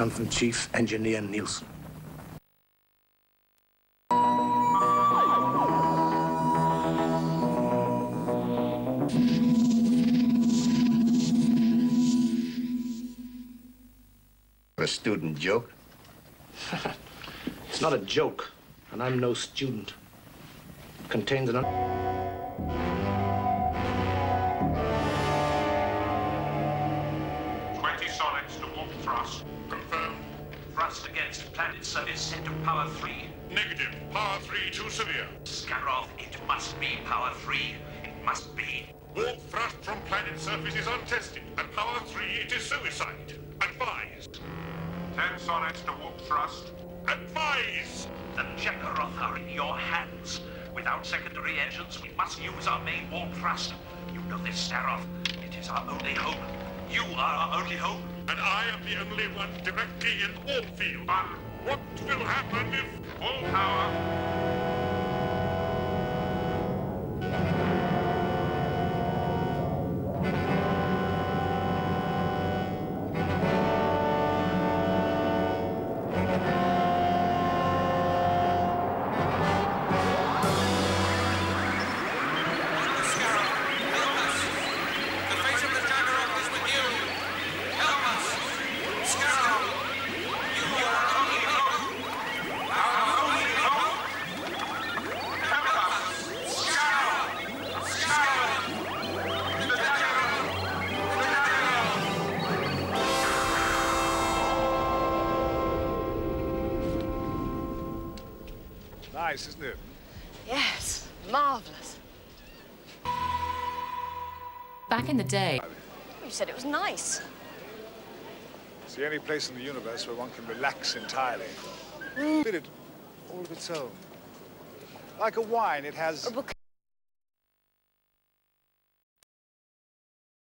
come from Chief Engineer Nielsen. A student joke? It's not a joke, and I'm no student. It contains an... Un- Twenty solids to warp thrust. Confirmed. Thrust against planet service to power 3. Negative. Power 3 too severe. Scaroth, it must be power 3. It must be. Warp thrust from planet surface is untested. At power 3 it is suicide. Advised. Ten solids to warp thrust. Advise! The Jagaroth are in your hands. Without secondary engines, we must use our main warp thrust. You know this, Scaroth. It is our only hope. You are our only hope. And I am the only one directly in warp field. But what will happen if all power Nice, isn't it? Yes, marvellous. Back in the day, You said it was nice. It's the only place in the universe where one can relax entirely. Mm. Did it all of its own. Like a wine, it has but